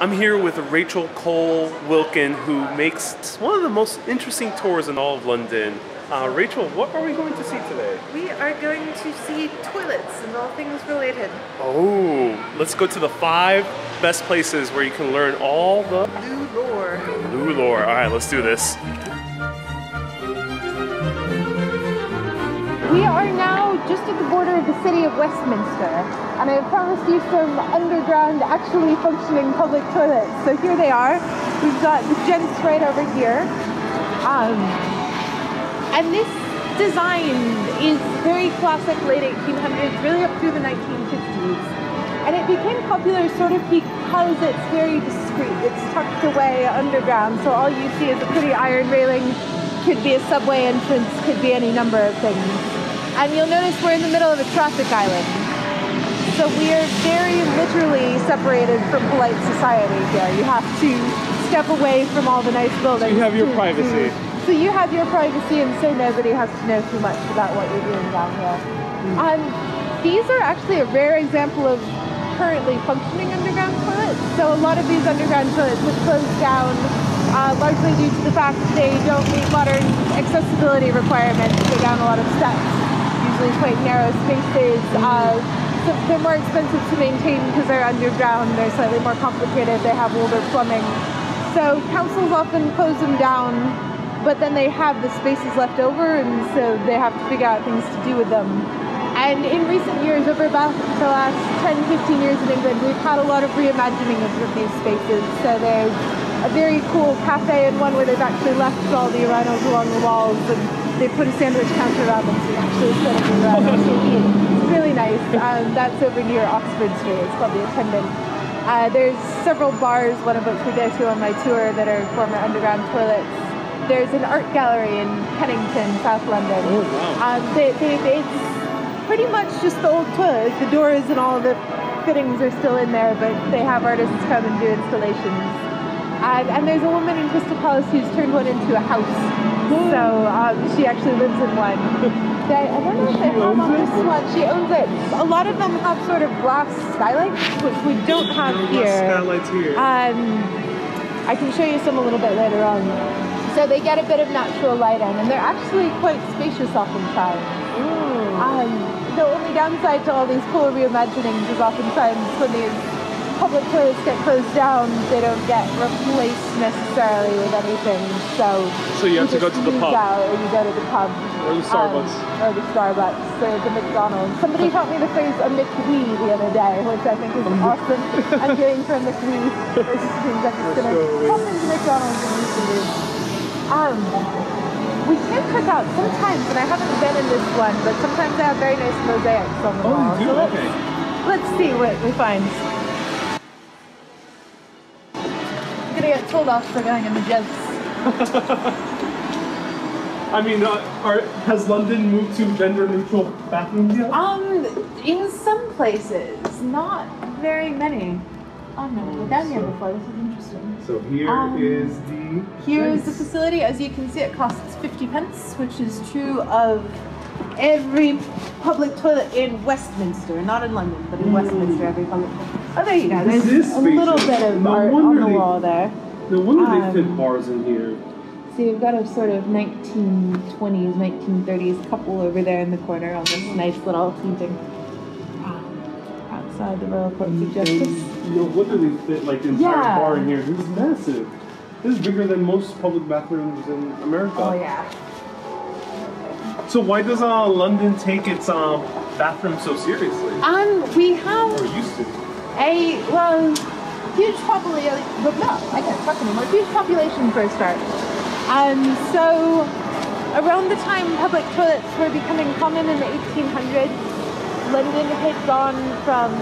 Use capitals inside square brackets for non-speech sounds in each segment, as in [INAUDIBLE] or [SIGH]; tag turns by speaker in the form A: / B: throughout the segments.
A: I'm here with Rachel Cole Wilkin, who makes one of the most interesting tours in all of London. Uh, Rachel, what are we going to see today?
B: We are going to see toilets and all things related.
A: Oh, let's go to the five best places where you can learn all the
B: Loo lore.
A: loo lore. All right, let's do this.
C: We are now just at the border of the city of Westminster, and I promised you some underground, actually functioning public toilets. So here they are. We've got the gents right over here. Um, and this design is very classic late 1800s, really up through the 1950s. And it became popular sort of because it's very discreet. It's tucked away underground, so all you see is a pretty iron railing. Could be a subway entrance, could be any number of things. And you'll notice we're in the middle of a traffic island. So we are very literally separated from polite society here. You have to step away from all the nice buildings.
A: you have your
C: to-
A: privacy.
C: to- so you have your privacy, and so nobody has to know too much about what you're doing down here. Um, these are actually a rare example of currently functioning underground toilets. So a lot of these underground toilets have closed down, uh, largely due to the fact that they don't meet modern accessibility requirements. They go down a lot of steps, usually quite narrow spaces. Uh, so they're more expensive to maintain because they're underground. They're slightly more complicated. They have older plumbing. So councils often close them down, but then they have the spaces left over, and so they have to figure out things to do with them. And in recent years, over about the last 10, 15 years in England, we've had a lot of reimagining of these spaces. So there's a very cool cafe and one where they've actually left all the urinals along the walls and they put a sandwich counter up and so actually sit at the urinal to eat. It's really nice. Um, that's over near Oxford Street. It's called the Attendant. Uh, there's several bars, one of which we go to on my tour, that are former underground toilets. There's an art gallery in Kennington, South London.
A: Oh, wow.
C: Um, they, they, it's pretty much just the old toilet. The doors and all the fittings are still in there, but they have artists come and do installations. And, and there's a woman in Crystal Palace who's turned one into a house. So um, she actually lives in one. [LAUGHS] They, I don't know if they have on this one. She owns it. A lot of them have sort of glass skylights, which we don't have here.
A: Skylights here.
C: Um, I can show you some a little bit later on. So they get a bit of natural light in, and they're actually quite spacious oftentimes. Um, the only downside to all these cool reimaginings is oftentimes when these public toilets get closed down, they don't get replaced necessarily with anything. So
A: So you have to go
C: just
A: to the pub.
C: Out, or you go to the pub.
A: Or the Starbucks.
C: Um, or the Starbucks, or the McDonald's. Somebody [LAUGHS] taught me the phrase a McWee the other day, which I think is awesome. I'm going for a McWee. [LAUGHS] This means I'm just gonna pop into McDonald's and Um, we can check out sometimes, and I haven't been in this one, but sometimes they have very nice mosaics on the
A: Oh,
C: wall.
A: you do?
C: So
A: Okay.
C: let's see what we find. Told off for going in the gents. [LAUGHS]
A: I mean, uh, are, has London moved to gender neutral bathrooms yet?
C: Um, in some places, not very many. No, we've been down here before. This is interesting.
A: So here
C: Um,
A: is the.
C: Here is the facility. As you can see, it costs 50 pence, which is true of every public toilet in Westminster, not in London, but in Westminster, every public. Toilet. Oh, there you go. There's a little bit of
A: No
C: art on the wall there.
A: No wonder they
C: Um,
A: fit bars in here.
C: So you've got a sort of 1920s, 1930s couple over there in the corner on this nice little painting um, outside the Royal Courts of Justice.
A: No wonder they fit like the entire
C: Yeah.
A: bar in here. This is massive. This is bigger than most public bathrooms in America.
C: Oh yeah.
A: So why does uh, London take its um, bathroom so seriously?
C: Um, we have
A: Or used to?
C: a well huge population. But no, I can't talk anymore. Huge population for a start. Um, so around the time public toilets were becoming common in the 1800s, London had gone from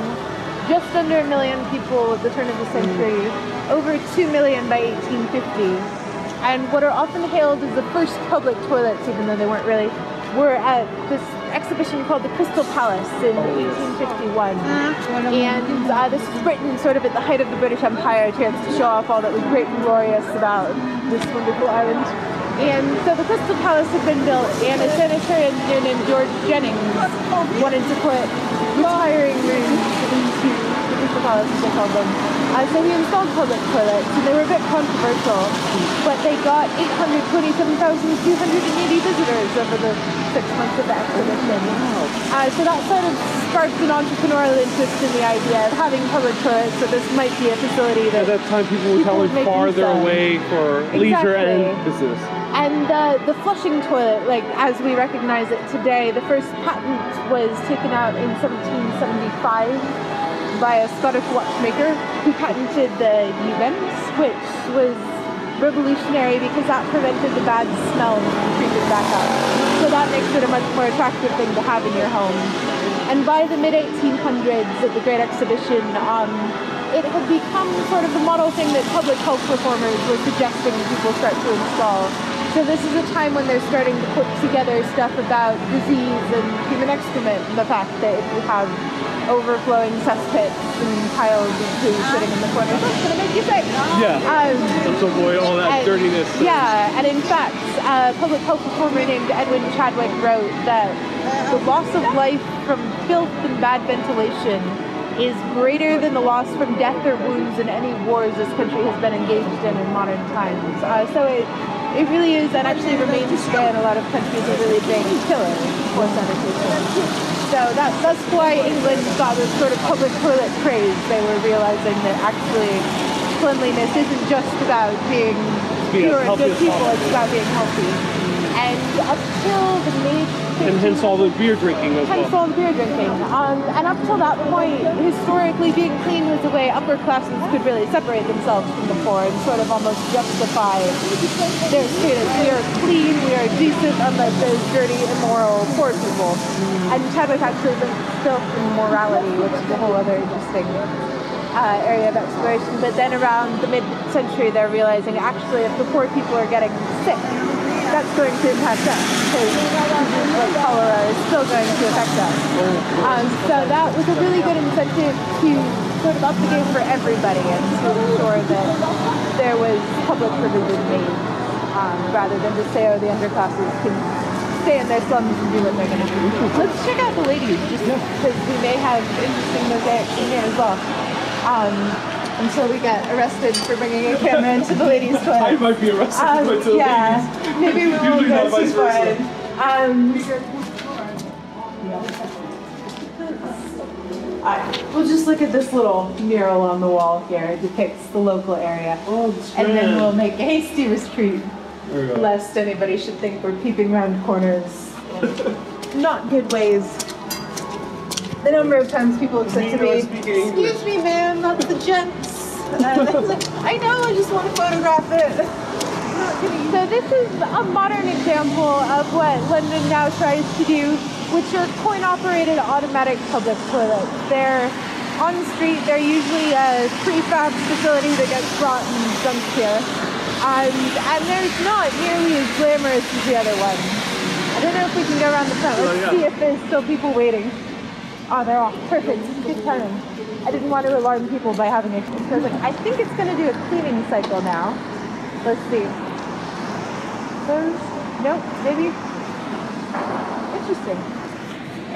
C: just under a million people at the turn of the century, over two million by 1850. And what are often hailed as the first public toilets, even though they weren't really, were at this exhibition called the Crystal Palace in 1851. And uh, this was written sort of at the height of the British Empire, a chance to show off all that was great and glorious about this wonderful island. And so the Crystal Palace had been built, and a sanitary engineer named George Jennings wanted to put retiring rooms into the Crystal Palace, as they called them. Uh, so he installed public toilets, and they were a bit controversial, but they got 827,280 visitors over the six months of the exhibition. Uh, so that sort of sparked an entrepreneurial interest in the idea of having public toilets, so this might be a facility that
A: At that time, people were traveling farther away for leisure and business.
C: And uh, the flushing toilet, like as we recognize it today, the first patent was taken out in 1775 by a Scottish watchmaker who patented the U-bends, which was revolutionary because that prevented the bad smell from creeping back up. So that makes it a much more attractive thing to have in your home. And by the mid 1800s at the Great Exhibition, um, it had become sort of the model thing that public health reformers were suggesting people start to install. So this is a time when they're starting to put together stuff about disease and human excrement and the fact that if you have overflowing cesspits and piles of poo sitting in the corner, that's going to make you sick.
A: Yeah.
C: Um,
A: Let's avoid all that
C: and-
A: dirtiness.
C: Yeah, and in fact, a public health reformer named Edwin Chadwick wrote that the loss of life from filth and bad ventilation is greater than the loss from death or wounds in any wars this country has been engaged in in modern times. Uh, so it, it really is, and actually remains today in a lot of countries, a really big killer for sanitation. So that, that's why England got this sort of public toilet craze. They were realizing that actually cleanliness isn't just about being
A: Being
C: pure and good people, it's about being healthy. And up till the mid
A: And hence all the beer drinking as
C: hence
A: well.
C: all the beer drinking. Um, and up till that point, historically, being clean was the way upper classes could really separate themselves from the poor and sort of almost justify their status. We are clean, we are decent, unlike those dirty, immoral, poor people. And Chadwick actually brings filth and morality, which is a whole other interesting uh, area of exploration. But then around the mid-century, they're realizing actually if the poor people are getting sick, that's going to impact us because is still going to affect us. Um, so that was a really good incentive to sort of up the game for everybody and to ensure that there was public provision made um, rather than just say, oh, the underclasses can stay in their slums and do what they're going to do. Let's check out the ladies just because we may have interesting mosaics in here as well. Um, until we get arrested for bringing a camera into the ladies' toilet.
A: I might be arrested
C: Um,
A: by the
C: yeah,
A: ladies.
C: maybe we won't
A: Usually
C: go
A: not vice
C: too far. Um, Alright, we'll just look at this little mural on the wall here. It depicts the local area.
A: Oh,
C: And then we'll make a hasty retreat,
A: There we go.
C: lest anybody should think we're peeping around corners [LAUGHS] not good ways. The number of times people have said to me,
A: Negro speaking English."
C: Excuse me, ma'am, that's the gents. And [LAUGHS] I I know, I just want to photograph it. So this is a modern example of what London now tries to do, which are coin-operated automatic public toilets. They're on the street. They're usually a prefab facility that gets brought and dumped here. Um, and there's not nearly as glamorous as the other one. I don't know if we can go around the front. Let's
A: Oh, yeah.
C: see if there's still people waiting. Oh, they're off. Perfect. Good timing. I didn't want to alarm people by having it. So I was like, I think it's going to do a cleaning cycle now. Let's see. Closed? Nope, maybe. Interesting.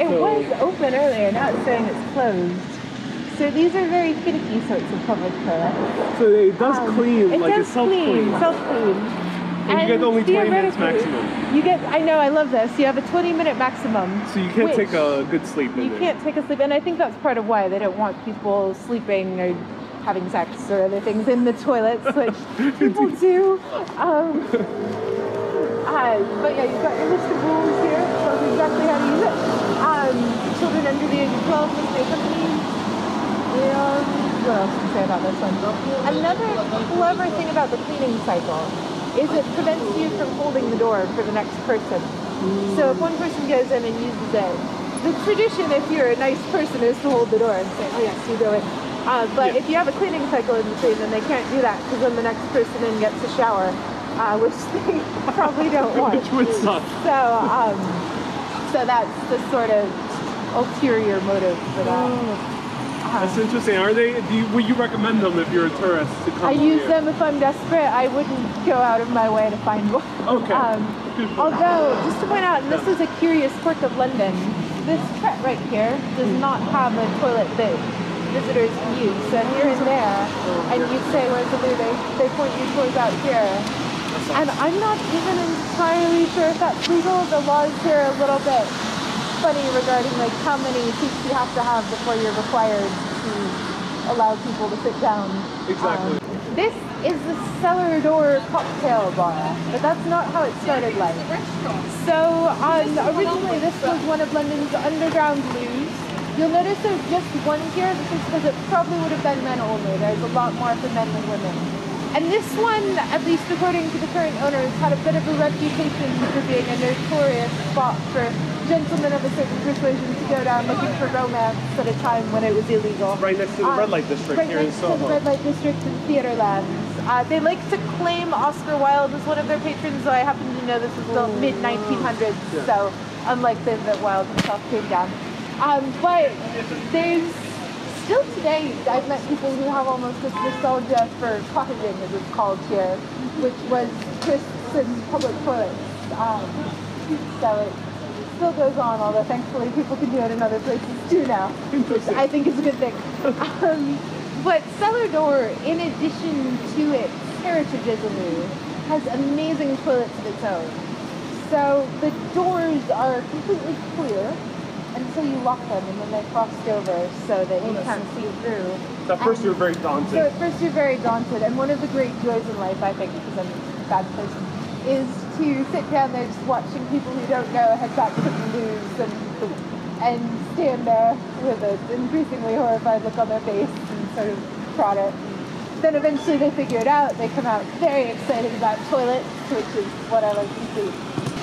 C: It
A: So-
C: was open earlier, now it's saying it's closed. So these are very finicky sorts of public toilets.
A: So it does
C: Um,
A: clean,
C: it
A: like
C: does
A: it's self-clean.
C: clean, self-clean.
A: And you get only 20 minutes maximum.
C: You get, I know, I love this. You have a 20 minute maximum.
A: So you can't take a good sleep
C: You
A: there.
C: can't take a sleep, and I think that's part of why they don't want people sleeping or having sex or other things in the toilets, [LAUGHS] which people do. Um, uh, but yeah, you've got your list of rules here, tells you exactly how to use it. Um, children under the age of 12 must be accompanied. Um, what else to say about this one? Another clever thing about the cleaning cycle is it prevents you from holding the door for the next person. So if one person goes in and uses it, the tradition, if you're a nice person, is to hold the door and say, oh yes, you go in. Uh, but
A: Yeah.
C: if you have a cleaning cycle in between, then they can't do that because then the next person in gets a shower, uh, [LAUGHS] which they probably don't want.
A: Which would suck.
C: So, um, so that's the sort of ulterior motive for that.
A: That's interesting. Are they? Do you, would you recommend them if you're a tourist to come?
C: I use
A: here?
C: them if I'm desperate. I wouldn't go out of my way to find one.
A: Okay.
C: Um, although, just to point out, and this is a curious quirk of London, this Pret right here does not have a toilet that visitors can use. So if you're in there and you say where's the loo, they, they point you towards out here. And I'm not even entirely sure if that's legal. The laws here are a little bit funny regarding like how many seats you have to have before you're required to allow people to sit down.
A: Exactly.
C: Um, this is the cellar door cocktail bar, but that's not how it started life. So um, originally this was one of London's underground loos. You'll notice there's just one here. This is because it probably would have been men only. There's a lot more for men than women. And this one, at least according to the current owners, had a bit of a reputation for being a notorious spot for gentlemen of a certain persuasion to go down looking for romance at a time when it was illegal.
A: Right next to the
C: Um,
A: red light district
C: right
A: here in
C: next to the red light district in Theatreland. Uh, they like to claim Oscar Wilde as one of their patrons, though I happen to know this is the mid 1900s,
A: Yeah.
C: so unlikely that Wilde himself came down. Um, but there's still today, I've met people who have almost this nostalgia for cottaging, as it's called here, which was trysts and public toilets. Um, so it still goes on, although thankfully people can do it in other places too now, I think is a good thing. Um, but Cellar Door, in addition to its heritage as a loo, has amazing toilets of its own. So the doors are completely clear until you lock them and then they're crossed over so that you can't see through.
A: At first,
C: And-
A: you're very
C: so
A: daunted.
C: at first you're very daunted, and one of the great joys in life, I think, because I'm a bad person, is to sit down there just watching people who don't know head back to the news and and stand there with an increasingly horrified look on their face and sort of prod it. Then eventually they figure it out. They come out very excited about toilets, which is what I like to see.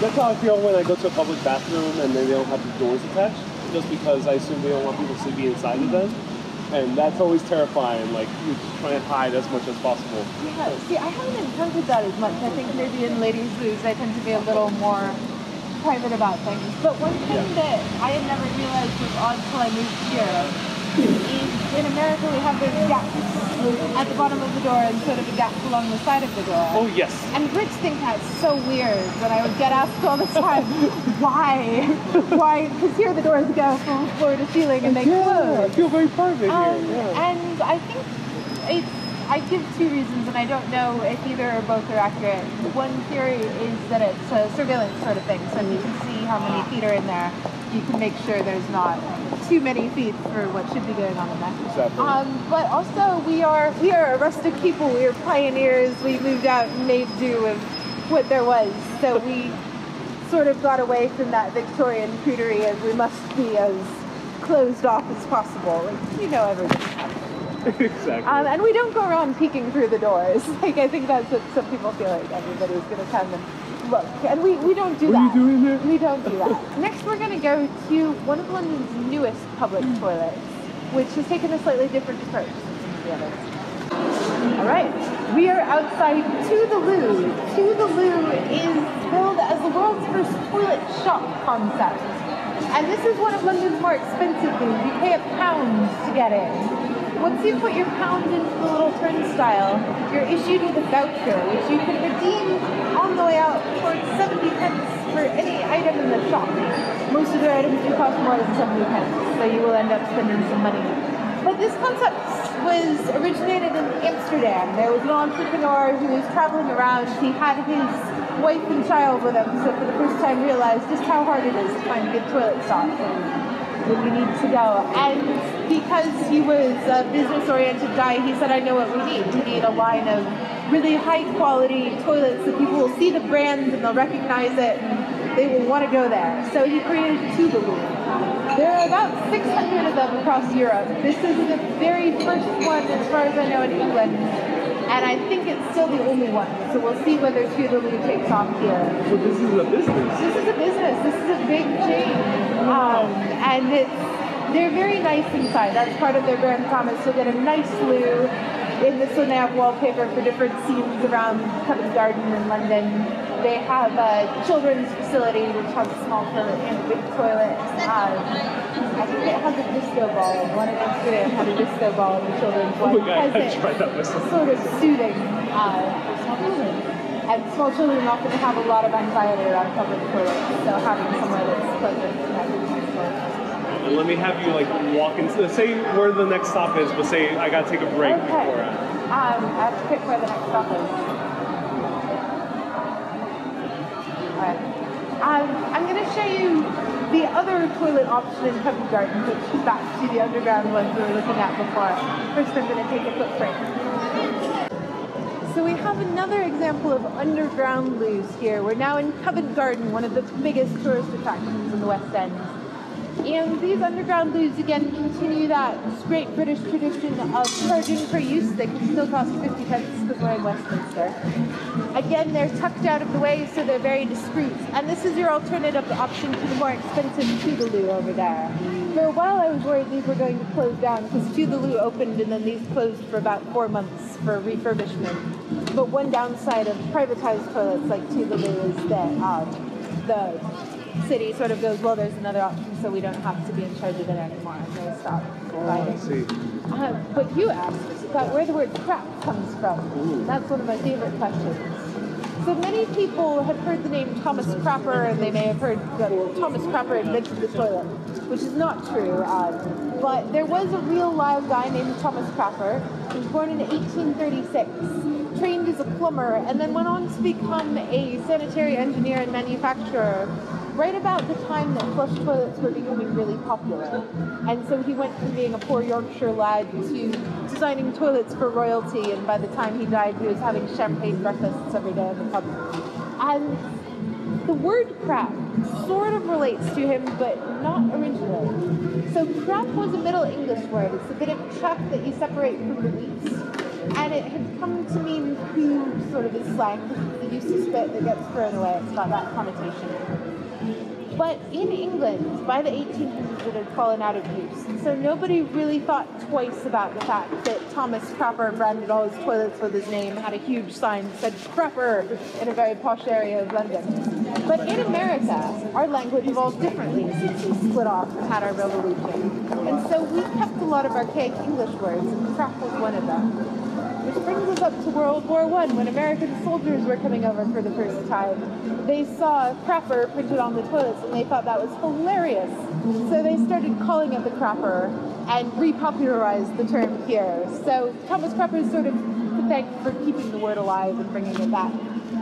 A: That's how I feel when I go to a public bathroom and they don't have the doors attached, just because I assume they don't want people to be inside of them. And that's always terrifying. Like you just try and hide as much as possible.
C: Yeah, see, I haven't encountered that as much. I think maybe in ladies' loos I tend to be a little more private about things. But one thing
A: Yeah.
C: that I had never realized was odd till I moved here in America we have those gaps at the bottom of the door and sort of a gap along the side of the door.
A: Oh yes.
C: And Brits think that's so weird when I would get asked all the time, [LAUGHS] why? Why? Because here the doors go from floor to ceiling and they
A: Yeah,
C: close.
A: I feel very private
C: Um,
A: here. Yeah.
C: and I think it's, I give two reasons, and I don't know if either or both are accurate. One theory is that it's a surveillance sort of thing, so if you can see how many feet are in there, you can make sure there's not too many feet for what should be going on in there.
A: Exactly.
C: Um, but also, we are we are a rustic people. We are pioneers. We moved out and made do with what there was. So we sort of got away from that Victorian prudery and we must be as closed off as possible. Like, you know everything. [LAUGHS]
A: exactly.
C: Um, and we don't go around peeking through the doors. [LAUGHS] Like I think that's what some people feel like everybody's going to come and look, and we, we don't do that.
A: you doing?
C: We don't do that. [LAUGHS] Next, we're going to go to one of London's newest public toilets, which has taken a slightly different approach than the others. All right, we are outside To the Loo. To the Loo is billed as the world's first toilet shop concept. And this is one of London's more expensive loos. You pay a pound to get in. Once you put your pound into the little turnstile, you're issued with a voucher, which you can redeem on the way out for 70 pence for any item in the shop. Most of their items do cost more than 70 pence, so you will end up spending some money. But this concept was originated in Amsterdam. There was an entrepreneur who was traveling around. He had his wife and child with him, so for the first time realized just how hard it is to find good toilet stop you need to go. And because he was a business-oriented guy, he said, I know what we need. We need a line of really high-quality toilets that people will see the brand and they'll recognize it and they will want to go there. So he created 2theloo. There are about 600 of them across Europe. This is the very first one, as far as I know, in England. And I think it's still the only one. So we'll see whether 2theloo takes off here.
A: So this is a business.
C: This is a business. This is a big chain, um, and it's they're very nice inside. That's part of their brand promise. You'll get a nice loo. In this one, they have wallpaper for different scenes around Covent Garden in London. They have a children's facility which has a small toilet and a big toilet. Um, I think it has a disco ball. One of in Amsterdam had a disco ball in the children's
A: Oh god, I myself.
C: sort of soothing uh, for small children. And small children often have a lot of anxiety around public toilets, so having somewhere that's pleasant and is important.
A: and let me have you like walk into. Say where the next stop is, but say I gotta take a break
C: Okay.
A: before.
C: Um, I have to pick where the next stop is. Alright. Um, I'm going to show you the other toilet option in Covent Garden, which is back to the underground ones we were looking at before. First, I'm going to take a break. So we have another example of underground loos here. We're now in Covent Garden, one of the biggest tourist attractions in the West End. And these underground loos again continue that great British tradition of charging for use. They can still cost 50 pence we're in Westminster. Again, they're tucked out of the way, so they're very discreet. And this is your alternative option to the more expensive 2theloo over there. For a while, I was worried these were going to close down because 2theloo opened and then these closed for about four months for refurbishment. But one downside of privatized toilets like 2theloo is that um, the city sort of goes, well, there's another option, so we don't have to be in charge of it anymore. And they stop providing.
A: see.
C: Uh, but you asked about where the word crap comes from. That's one of my favorite questions. So many people have heard the name Thomas Crapper, and they may have heard that Thomas Crapper invented the toilet, which is not true. Um, but there was a real live guy named Thomas Crapper. He was born in 1836, trained as a plumber, and then went on to become a sanitary engineer and manufacturer right about the time that flush toilets were becoming really popular. And so he went from being a poor Yorkshire lad to designing toilets for royalty, and by the time he died, he was having champagne breakfasts every day in the pub. And the word crap sort of relates to him, but not originally. So crap was a Middle English word. It's a bit of chuck that you separate from the wheat. And it had come to mean poo, sort of as slang, because it's the useless spit that gets thrown away. It's got that connotation. But in England, by the 1800s, it had fallen out of use. So nobody really thought twice about the fact that Thomas Crapper branded all his toilets with his name, had a huge sign that said Crapper in a very posh area of London. But in America, our language evolved differently since we split off and had our revolution. And so we kept a lot of archaic English words, and crap was one of them. Which brings us up to World War One, when American soldiers were coming over for the first time. They saw crapper printed on the toilets and they thought that was hilarious. So they started calling it the crapper and repopularized the term here. So Thomas Crapper is sort of to thank for keeping the word alive and bringing it back,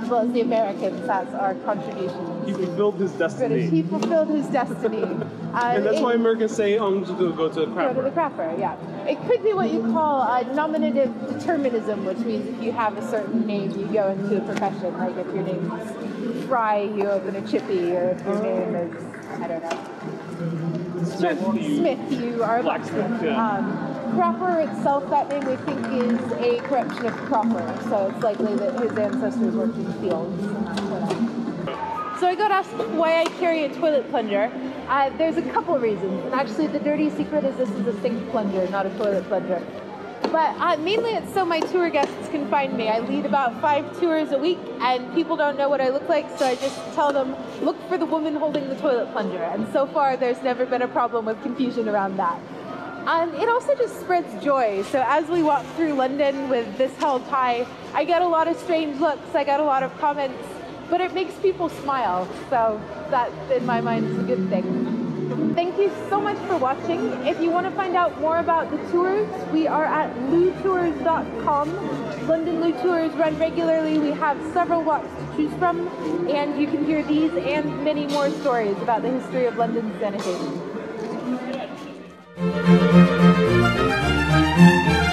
C: as well as the Americans as our contribution.
A: He fulfilled his destiny.
C: he fulfilled his destiny. [LAUGHS] Uh,
A: And that's
C: it-
A: why Americans say, I'm just gonna go to the crapper."
C: Go to the
A: crapper.
C: yeah. It could be what you call uh, nominative determinism, which means if you have a certain name, you go into a profession. Like if your name is Fry, you open a chippy, or if your name is, I don't know,
A: Smith, you-
C: Smith, you are a
A: Blacksmith,
C: blacksmith.
A: yeah.
C: Um, Crapper itself, that name we think is a corruption of Cropper, so it's likely that his ancestors worked in fields. So I got asked why I carry a toilet plunger. Uh, there's a couple reasons, and actually the dirty secret is this is a sink plunger, not a toilet plunger. But uh, mainly it's so my tour guests can find me. I lead about five tours a week, and people don't know what I look like, so I just tell them, look for the woman holding the toilet plunger. And so far, there's never been a problem with confusion around that. And it also just spreads joy. So as we walk through London with this held high, I get a lot of strange looks, I get a lot of comments, but it makes people smile. So that, in my mind, is a good thing. Thank you so much for watching. If you want to find out more about the tours, we are at lootours.com. London Loo Tours run regularly. We have several walks to choose from, and you can hear these and many more stories about the history of London's sanitation. Thank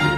C: you.